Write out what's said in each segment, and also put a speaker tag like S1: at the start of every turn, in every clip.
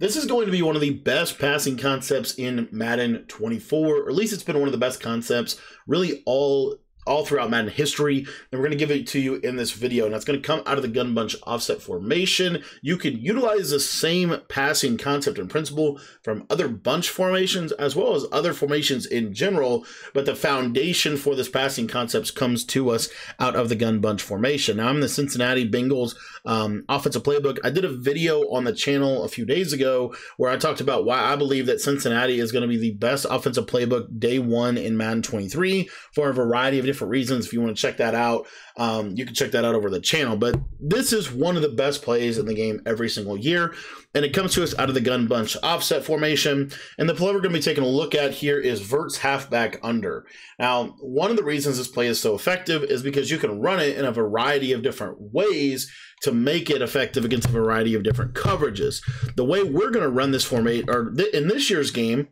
S1: This is going to be one of the best passing concepts in Madden 24, or at least it's been one of the best concepts really all all throughout Madden history, and we're going to give it to you in this video. And that's going to come out of the gun bunch offset formation. You can utilize the same passing concept and principle from other bunch formations as well as other formations in general, but the foundation for this passing concepts comes to us out of the gun bunch formation. Now, I'm the Cincinnati Bengals um, offensive playbook. I did a video on the channel a few days ago where I talked about why I believe that Cincinnati is going to be the best offensive playbook day one in Madden 23 for a variety of different different reasons. If you want to check that out, um, you can check that out over the channel. But this is one of the best plays in the game every single year. And it comes to us out of the gun bunch offset formation. And the play we're going to be taking a look at here is Verts halfback under. Now, one of the reasons this play is so effective is because you can run it in a variety of different ways to make it effective against a variety of different coverages. The way we're going to run this formate, or th in this year's game,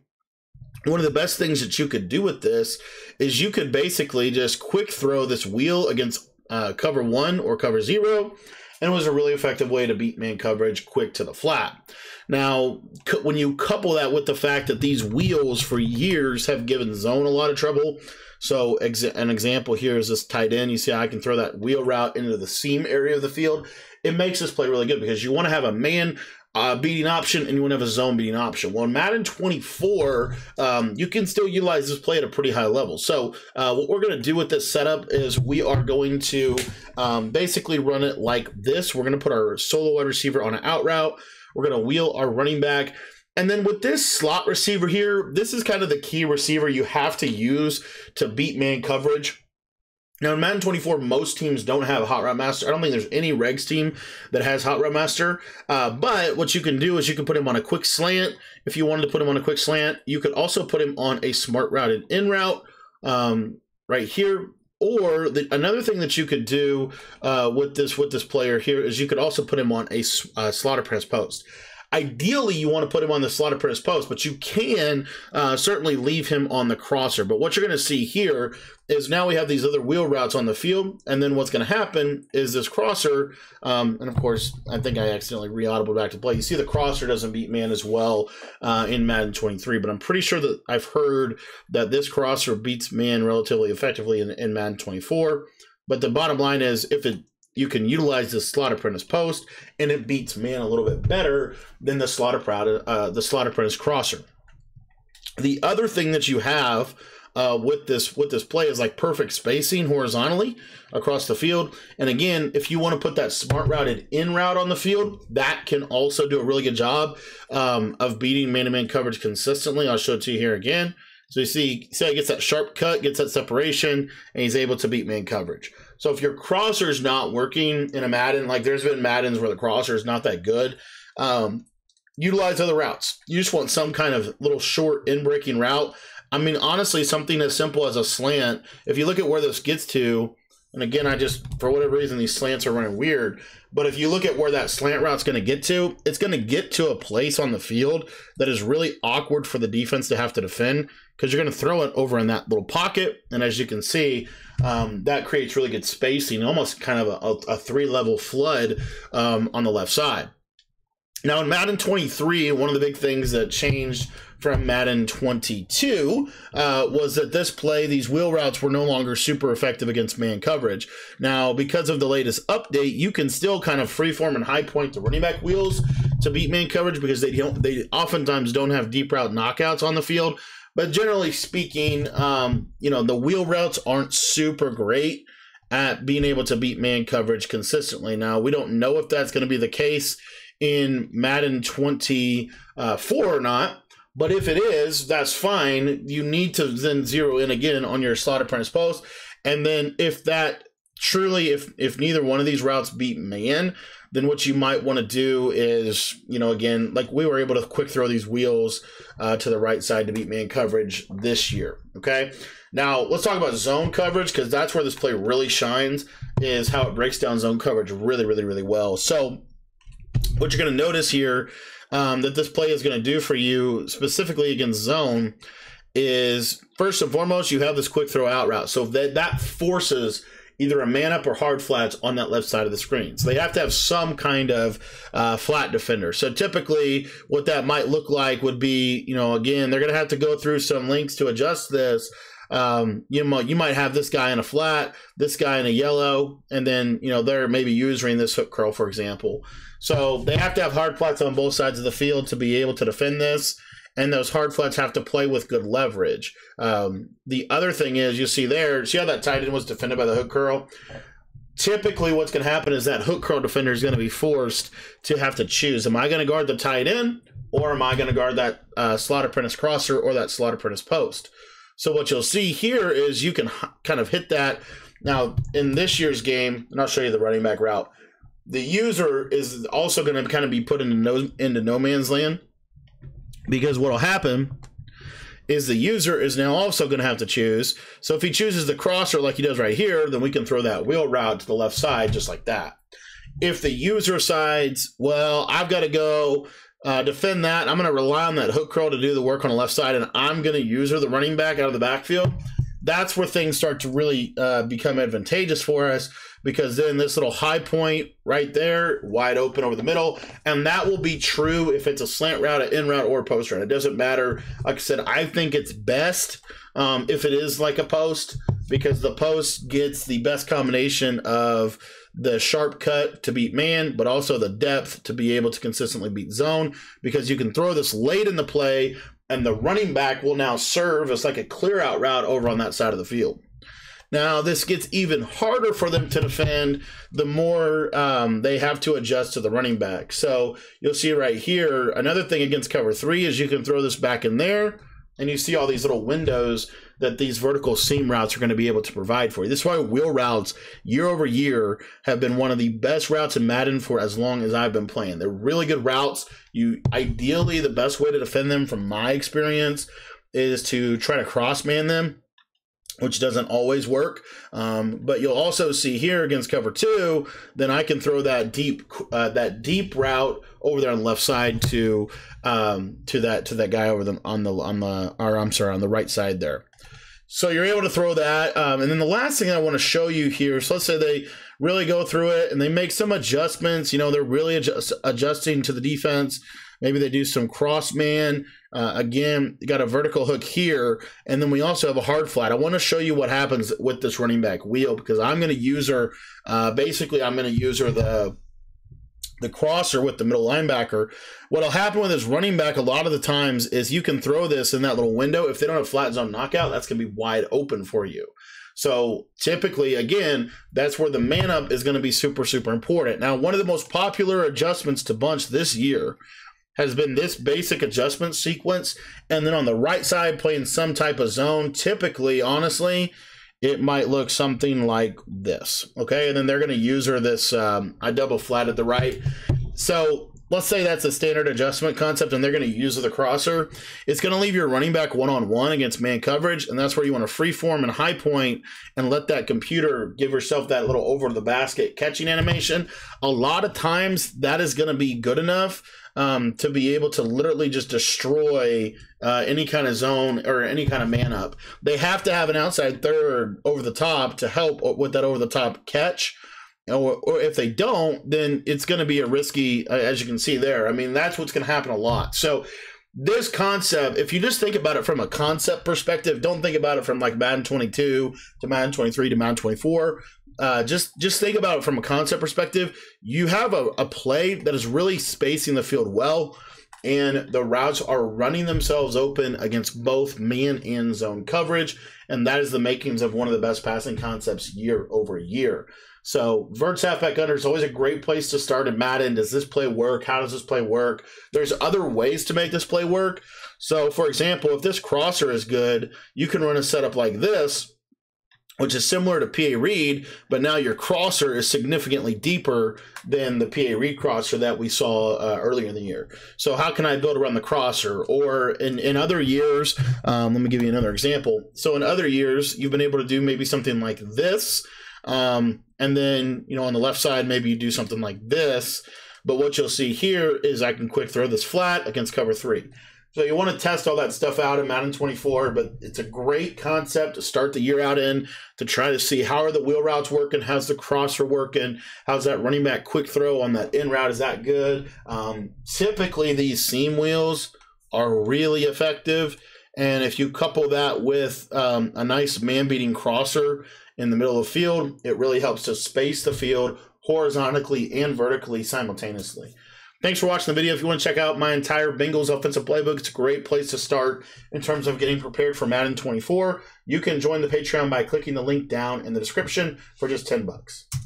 S1: one of the best things that you could do with this is you could basically just quick throw this wheel against uh, cover one or cover zero and it was a really effective way to beat man coverage quick to the flat. Now, when you couple that with the fact that these wheels for years have given zone a lot of trouble, so ex an example here is this tight end. You see I can throw that wheel route into the seam area of the field. It makes this play really good because you want to have a man uh, beating option and you want to have a zone beating option. Well, in Madden 24, um, you can still utilize this play at a pretty high level. So uh, what we're going to do with this setup is we are going to um, basically run it like this. We're going to put our solo wide receiver on an out route. We're going to wheel our running back. And then with this slot receiver here, this is kind of the key receiver you have to use to beat man coverage. Now in Madden 24, most teams don't have a Hot Route Master. I don't think there's any regs team that has Hot Route Master. Uh, but what you can do is you can put him on a quick slant. If you wanted to put him on a quick slant, you could also put him on a smart routed in route um, right here. Or the, another thing that you could do uh, with this with this player here is you could also put him on a, a slot apprentice post. Ideally, you want to put him on the slot apprentice post, but you can uh, certainly leave him on the crosser. But what you're going to see here is now we have these other wheel routes on the field, and then what's going to happen is this crosser, um, and of course, I think I accidentally re-audible back to play. You see the crosser doesn't beat man as well uh, in Madden 23, but I'm pretty sure that I've heard that this crosser beats man relatively effectively in, in Madden 24. But the bottom line is, if it you can utilize the slot apprentice post, and it beats man a little bit better than the slot apprentice, uh, the slot apprentice crosser. The other thing that you have uh, with this with this play is like perfect spacing horizontally across the field. And again, if you want to put that smart routed in route on the field, that can also do a really good job um, of beating man-to-man coverage consistently. I'll show it to you here again. So you see, see he gets that sharp cut, gets that separation, and he's able to beat man coverage. So if your crosser is not working in a Madden, like there's been Maddens where the crosser is not that good, um, utilize other routes. You just want some kind of little short in breaking route. I mean, honestly, something as simple as a slant. If you look at where this gets to, and again, I just, for whatever reason, these slants are running weird. But if you look at where that slant route's going to get to, it's going to get to a place on the field that is really awkward for the defense to have to defend because you're going to throw it over in that little pocket. And as you can see, um, that creates really good spacing, almost kind of a, a three level flood um, on the left side. Now, in Madden 23, one of the big things that changed from Madden 22 uh, was that this play, these wheel routes were no longer super effective against man coverage. Now, because of the latest update, you can still kind of freeform and high point the running back wheels to beat man coverage because they don't, they oftentimes don't have deep route knockouts on the field. But generally speaking, um, you know, the wheel routes aren't super great at being able to beat man coverage consistently. Now, we don't know if that's going to be the case in Madden 24 or not. But if it is, that's fine. You need to then zero in again on your slot apprentice post. And then if that truly, if if neither one of these routes beat man, then what you might want to do is, you know, again, like we were able to quick throw these wheels uh, to the right side to beat man coverage this year. Okay. Now let's talk about zone coverage because that's where this play really shines. Is how it breaks down zone coverage really, really, really well. So what you're going to notice here um, that this play is going to do for you specifically against zone is first and foremost you have this quick throw out route. So that that forces either a man up or hard flats on that left side of the screen. So they have to have some kind of uh, flat defender. So typically, what that might look like would be, you know, again, they're going to have to go through some links to adjust this. Um, you might you might have this guy in a flat, this guy in a yellow, and then you know they're maybe using this hook curl, for example. So they have to have hard flats on both sides of the field to be able to defend this and those hard flats have to play with good leverage. Um, the other thing is, you see there, see how that tight end was defended by the hook curl? Typically, what's going to happen is that hook curl defender is going to be forced to have to choose: Am I going to guard the tight end, or am I going to guard that uh, slot apprentice crosser or that slot apprentice post? So what you'll see here is you can kind of hit that. Now, in this year's game, and I'll show you the running back route. The user is also going to kind of be put into no, into no man's land because what will happen is the user is now also going to have to choose. So if he chooses the crosser like he does right here, then we can throw that wheel route to the left side just like that. If the user sides, well, I've got to go uh, defend that. I'm going to rely on that hook curl to do the work on the left side, and I'm going to user the running back out of the backfield. That's where things start to really uh, become advantageous for us because then this little high point right there, wide open over the middle, and that will be true if it's a slant route, an in route, or a post route. It doesn't matter. Like I said, I think it's best um, if it is like a post because the post gets the best combination of the sharp cut to beat man, but also the depth to be able to consistently beat zone because you can throw this late in the play and the running back will now serve as like a clear out route over on that side of the field. Now, this gets even harder for them to defend the more um, they have to adjust to the running back. So you'll see right here, another thing against cover three is you can throw this back in there, and you see all these little windows that these vertical seam routes are going to be able to provide for you. This is why wheel routes year over year have been one of the best routes in Madden for as long as I've been playing. They're really good routes. You ideally the best way to defend them from my experience is to try to cross man them which doesn't always work. Um, but you'll also see here against cover two, then I can throw that deep uh, that deep route over there on the left side to um, to that to that guy over the on the on the or I'm sorry on the right side there. So you're able to throw that, um, and then the last thing I want to show you here. So let's say they really go through it and they make some adjustments. You know, they're really adjust, adjusting to the defense. Maybe they do some cross man. Uh, again, got a vertical hook here, and then we also have a hard flat. I want to show you what happens with this running back wheel because I'm going to use her. Uh, basically, I'm going to use her the the crosser with the middle linebacker. What'll happen with this running back a lot of the times is you can throw this in that little window. If they don't have flat zone knockout, that's going to be wide open for you. So typically, again, that's where the man up is going to be super, super important. Now, one of the most popular adjustments to bunch this year has been this basic adjustment sequence. And then on the right side, playing some type of zone. Typically, honestly, it might look something like this. Okay. And then they're going to use her this, um, I double flat at the right. So let's say that's a standard adjustment concept and they're going to use the crosser. It's going to leave your running back one on one against man coverage. And that's where you want to free form and high point and let that computer give yourself that little over the basket catching animation. A lot of times that is going to be good enough um, to be able to literally just destroy uh, any kind of zone or any kind of man up. They have to have an outside third over the top to help with that over the top catch. Or, or if they don't, then it's going to be a risky, uh, as you can see there. I mean, that's what's going to happen a lot. So, this concept, if you just think about it from a concept perspective, don't think about it from like Madden 22 to Madden 23 to Madden 24 uh, just just think about it from a concept perspective. You have a, a play that is really spacing the field well, and the routes are running themselves open against both man and zone coverage, and that is the makings of one of the best passing concepts year over year. So Verts halfback under is always a great place to start in Madden. Does this play work? How does this play work? There's other ways to make this play work. So, for example, if this crosser is good, you can run a setup like this which is similar to PA Reed, but now your crosser is significantly deeper than the PA Reed crosser that we saw uh, earlier in the year. So how can I build around the crosser? Or in, in other years, um, let me give you another example. So in other years, you've been able to do maybe something like this, um, and then you know on the left side maybe you do something like this. But what you'll see here is I can quick throw this flat against cover three. So you want to test all that stuff out in Madden 24, but it's a great concept to start the year out in to try to see how are the wheel routes working, how's the crosser working, how's that running back quick throw on that in route, is that good? Um, typically, these seam wheels are really effective. And if you couple that with um, a nice man beating crosser in the middle of the field, it really helps to space the field horizontally and vertically simultaneously. Thanks for watching the video. If you want to check out my entire Bengals offensive playbook, it's a great place to start in terms of getting prepared for Madden 24. You can join the Patreon by clicking the link down in the description for just 10 bucks.